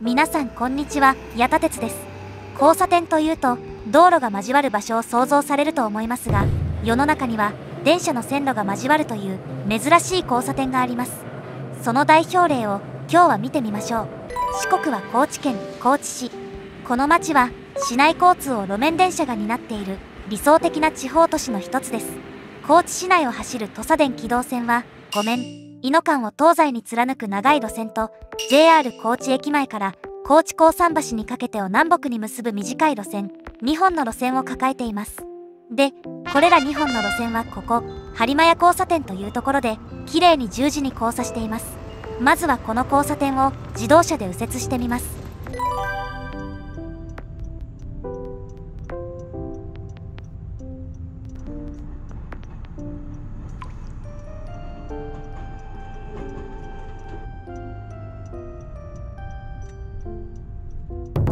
皆さんこんにちは。矢田鉄です。交差点というと道路が交わる場所を想像されると思いますが世の中には電車の線路が交わるという珍しい交差点があります。その代表例を今日は見てみましょう。四国は高知県高知市。この町は市内交通を路面電車が担っている理想的な地方都市の一つです。高知市内を走る土佐電気道線は5面伊野間を東西に貫く長い路線と JR 高知駅前から高知高山橋にかけてを南北に結ぶ短い路線2本の路線を抱えています。でこれら2本の路線はここ播磨屋交差点というところで綺麗に十字に交差しています。まずはこの交差点を自動車で右折してみます。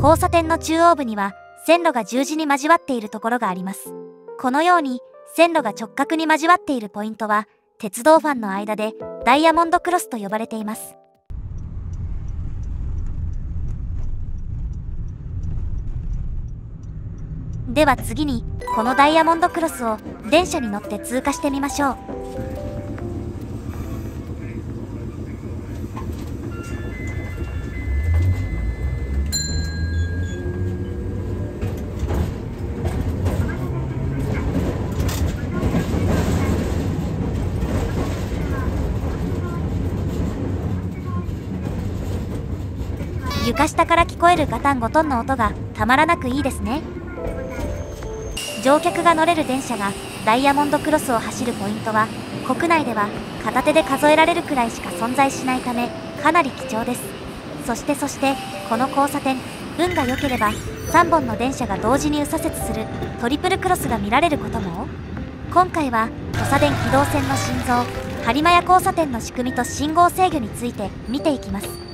交差点の中央部には線路が十字に交わっているところがあります。このように線路が直角に交わっているポイントは鉄道ファンの間でダイヤモンドクロスと呼ばれています。では次にこのダイヤモンドクロスを電車に乗って通過してみましょう。床下から聞こえるガタンゴトンの音がたまらなくいいですね。乗客が乗れる電車がダイヤモンドクロスを走るポイントは国内では片手で数えられるくらいしか存在しないためかなり貴重です。そしてそしてこの交差点運が良ければ3本の電車が同時に右左折するトリプルクロスが見られることも？今回は土佐電気道線の心臓播磨屋交差点の仕組みと信号制御について見ていきます。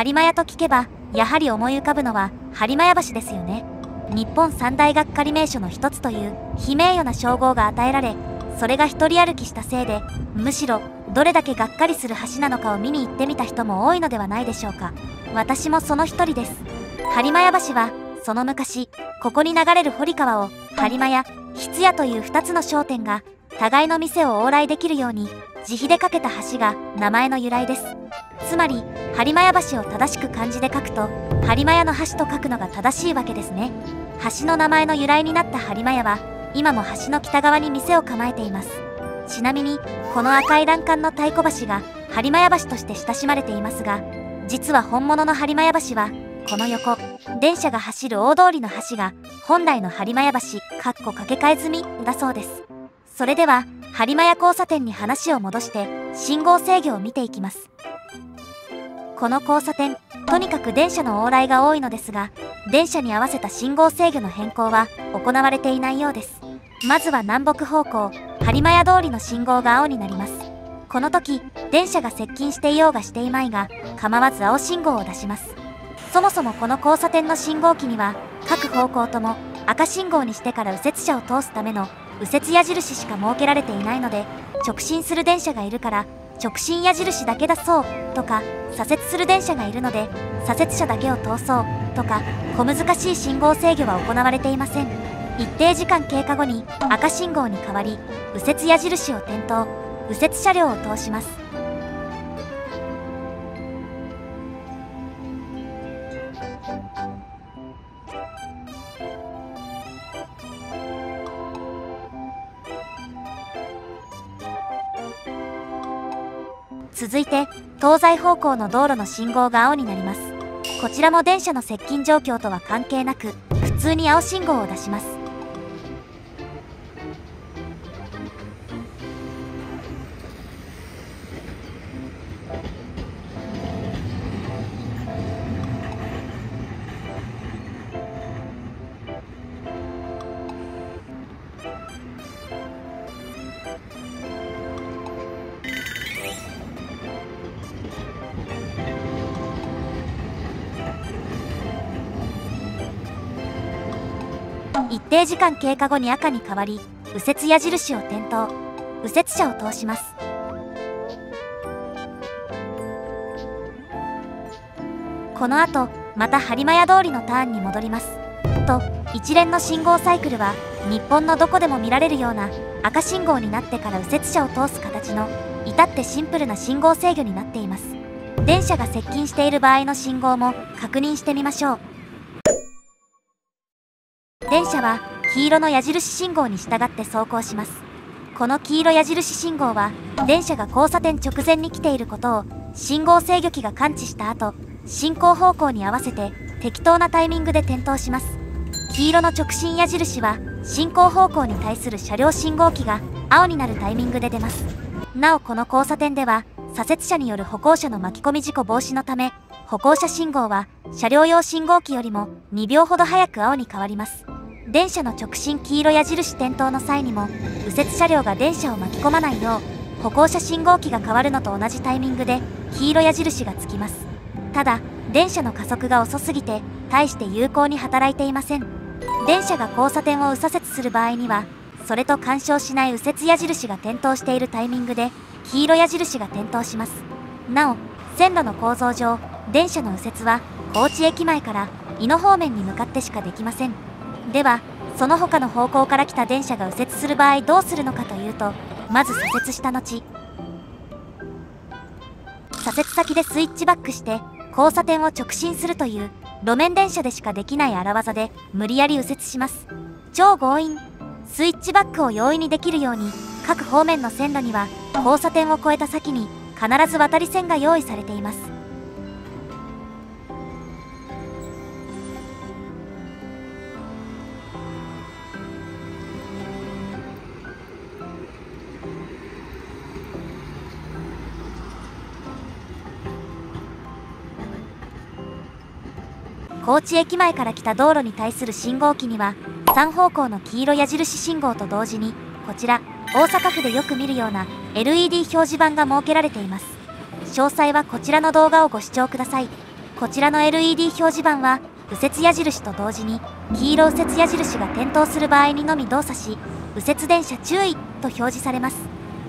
播磨屋と聞けばやはり思い浮かぶのは播磨屋橋ですよね。日本三大学仮名所の一つという非名誉な称号が与えられそれが一人歩きしたせいでむしろどれだけがっかりする橋なのかを見に行ってみた人も多いのではないでしょうか。私もその一人です。播磨屋橋はその昔ここに流れる堀川を播磨屋筆屋という2つの商店が互いの店を往来できるように自費で架けた橋が名前の由来です。つまり播磨屋橋を正しく漢字で書くと播磨屋の橋と書くのが正しいわけですね。橋の名前の由来になった播磨屋は今も橋の北側に店を構えています。ちなみにこの赤い欄干の太鼓橋が播磨屋橋として親しまれていますが実は本物の播磨屋橋はこの横電車が走る大通りの橋が本来の播磨屋橋かっこ掛け替え済みだそうです。それでは播磨屋交差点に話を戻して信号制御を見ていきます。この交差点とにかく電車の往来が多いのですが電車に合わせた信号制御の変更は行われていないようです。まずは南北方向播磨屋通りの信号が青になります。この時電車が接近していようがしていまいが構わず青信号を出します。そもそもこの交差点の信号機には各方向とも赤信号にしてから右折車を通すための右折矢印しか設けられていないので直進する電車がいるから直進矢印だけ出そうとか左折する電車がいるので左折車だけを通そうとか小難しい信号制御は行われていません。一定時間経過後に赤信号に変わり右折矢印を点灯右折車両を通します。続いて東西方向の道路の信号が青になります。こちらも電車の接近状況とは関係なく普通に青信号を出します。一定時間経過後に赤に変わり右折矢印を点灯。右折車を通します。この後また播磨屋通りのターンに戻ります。と一連の信号サイクルは日本のどこでも見られるような赤信号になってから右折車を通す形の至ってシンプルな信号制御になっています。電車が接近している場合の信号も確認してみましょう。電車は黄色の矢印信号に従って走行します。この黄色矢印信号は電車が交差点直前に来ていることを信号制御機が感知した後進行方向に合わせて適当なタイミングで点灯します。黄色の直進矢印は進行方向に対する車両信号機が青になるタイミングで出ます。なおこの交差点では左折車による歩行者の巻き込み事故防止のため歩行者信号は車両用信号機よりも2秒ほど早く青に変わります。電車の直進黄色矢印点灯の際にも右折車両が電車を巻き込まないよう歩行者信号機が変わるのと同じタイミングで黄色矢印がつきます。ただ電車の加速が遅すぎて大して有効に働いていません。電車が交差点を右左折する場合にはそれと干渉しない右折矢印が点灯しているタイミングで黄色矢印が点灯します。なお線路の構造上電車の右折は高知駅前から伊野方面に向かってしかできません。ではその他の方向から来た電車が右折する場合どうするのかというとまず左折した後。左折先でスイッチバックして交差点を直進するという路面電車でしかできない荒技で無理やり右折します。超強引。スイッチバックを容易にできるように各方面の線路には交差点を越えた先に必ず渡り線が用意されています。高知駅前から来た道路に対する信号機には3方向の黄色矢印信号と同時にこちら大阪府でよく見るような LED 表示板が設けられています。詳細はこちらの動画をご視聴ください。こちらの LED 表示板は右折矢印と同時に黄色右折矢印が点灯する場合にのみ動作し右折電車注意と表示されます。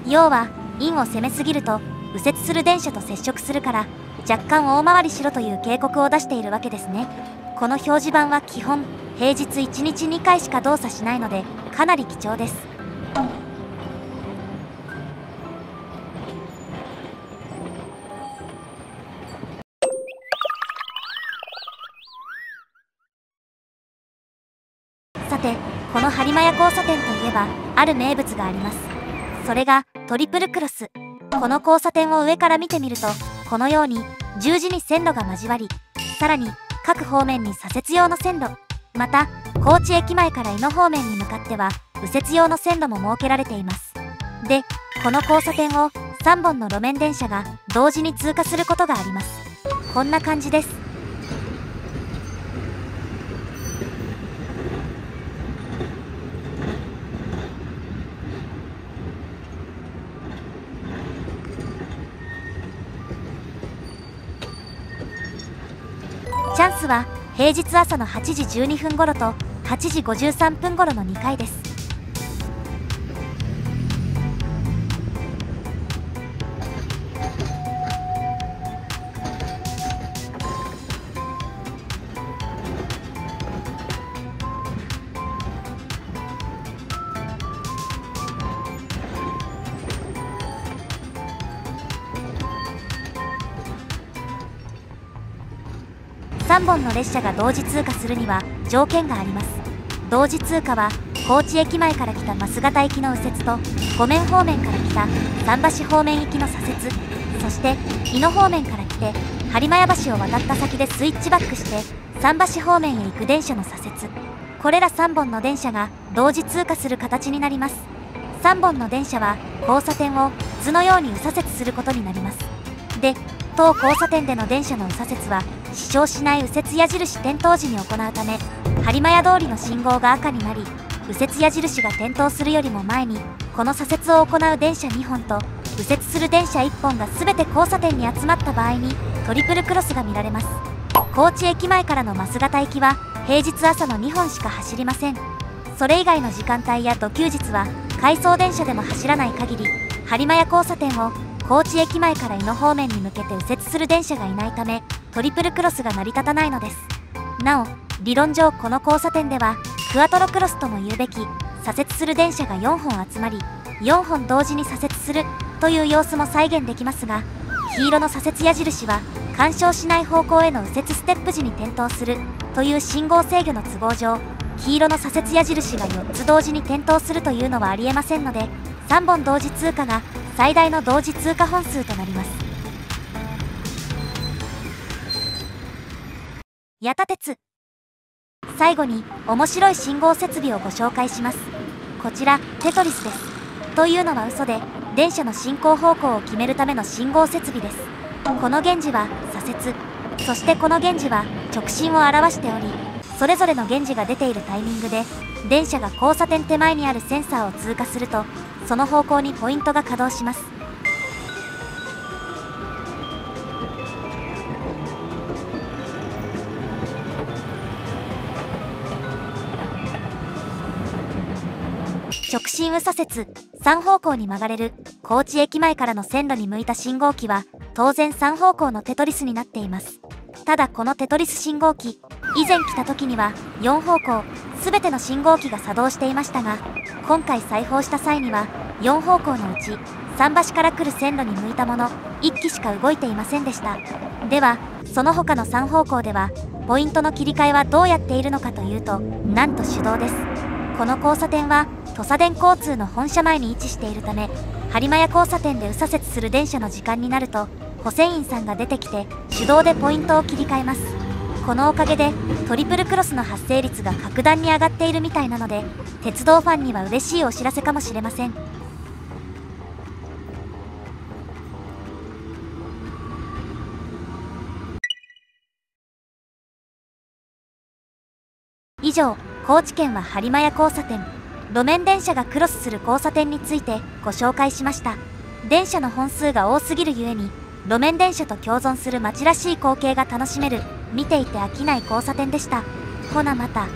要はインを攻めすぎると右折する電車と接触するから若干大回りしろという警告を出しているわけですね。この表示板は基本平日1日2回しか動作しないのでかなり貴重です。さてこの播磨屋交差点といえばある名物があります。それがトリプルクロス。この交差点を上から見てみるとこのように十字に線路が交わりさらに各方面に左折用の線路また高知駅前から伊野方面に向かっては右折用の線路も設けられています。でこの交差点を3本の路面電車が同時に通過することがあります。こんな感じですチャンスは平日朝の8時12分頃と8時53分頃の2回です。3本の列車が同時通過するには条件があります。同時通過は高知駅前から来た増形行きの右折と五面方面から来た桟橋方面行きの左折。そして伊野方面から来て播磨屋橋を渡った先でスイッチバックして桟橋方面へ行く電車の左折。これら3本の電車が同時通過する形になります。3本の電車は交差点を図のように右左折することになります。で当交差点での電車の右左折は死傷しない右折矢印点灯時に行うため播磨屋通りの信号が赤になり右折矢印が点灯するよりも前にこの左折を行う電車2本と右折する電車1本が全て交差点に集まった場合にトリプルクロスが見られます。高知駅前からの増形行きは平日朝の2本しか走りません。それ以外の時間帯や土休日は回送電車でも走らない限り播磨屋交差点を高知駅前から井野方面に向けて右折する電車がいないためトリプルクロスが成り立たないのです。なお理論上この交差点ではクアトロクロスとも言うべき左折する電車が4本集まり4本同時に左折するという様子も再現できますが黄色の左折矢印は干渉しない方向への右折ステップ時に点灯するという信号制御の都合上黄色の左折矢印が4つ同時に点灯するというのはありえませんので3本同時通過が最大の同時通過本数となります。矢田鉄最後に面白い信号設備をご紹介します。こちらテトリスです。というのは嘘で電車の進行方向を決めるための信号設備です。この源氏は左折。そしてこの源氏は直進を表しておりそれぞれの源氏が出ているタイミングで電車が交差点手前にあるセンサーを通過するとその方向にポイントが稼働します。直進右左折3方向に曲がれる高知駅前からの線路に向いた信号機は当然3方向のテトリスになっています。ただこのテトリス信号機以前来た時には4方向全ての信号機が作動していましたが今回裁縫した際には4方向のうち桟橋から来る線路に向いたもの1機しか動いていませんでした。ではその他の3方向ではポイントの切り替えはどうやっているのかというとなんと手動です。この交差点は土佐電交通の本社前に位置しているため播磨屋交差点で右左折する電車の時間になると保線員さんが出てきて手動でポイントを切り替えます。このおかげでトリプルクロスの発生率が格段に上がっているみたいなので鉄道ファンには嬉しいお知らせかもしれません。以上高知県は播磨屋交差点。路面電車がクロスする交差点についてご紹介しました。電車の本数が多すぎるゆえに路面電車と共存する街らしい光景が楽しめる。見ていて飽きない交差点でした。ほなまた。